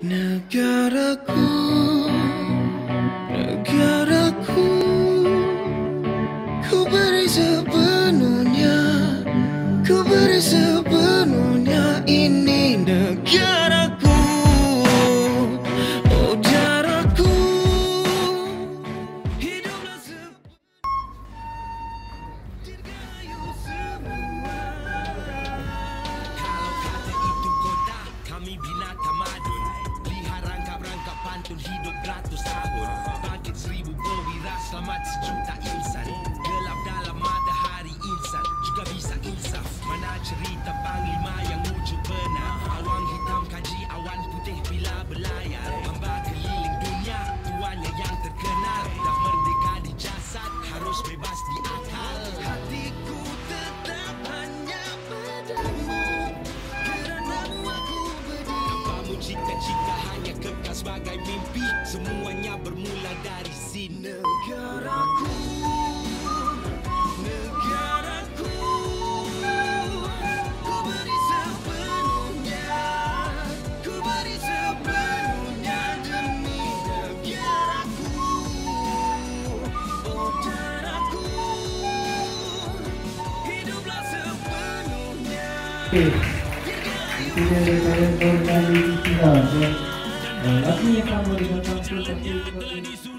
Negaraku, negaraku, sepenuhnya Ini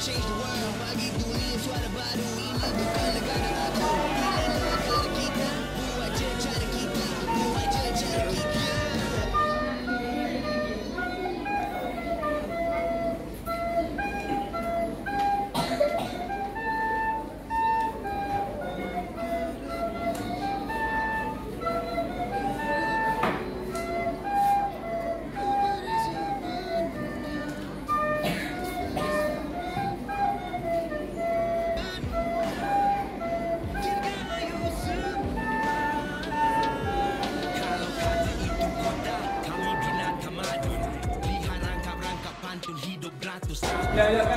change the world. Selamat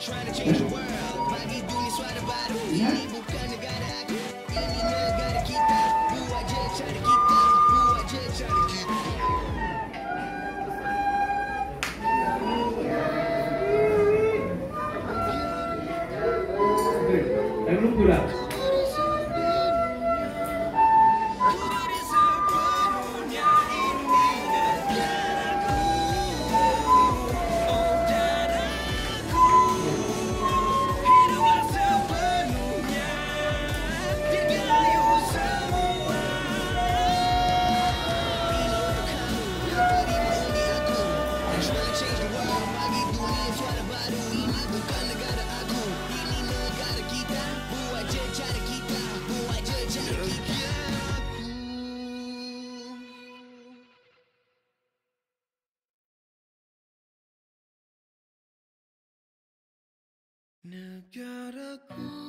Trying to change the world Negaraku,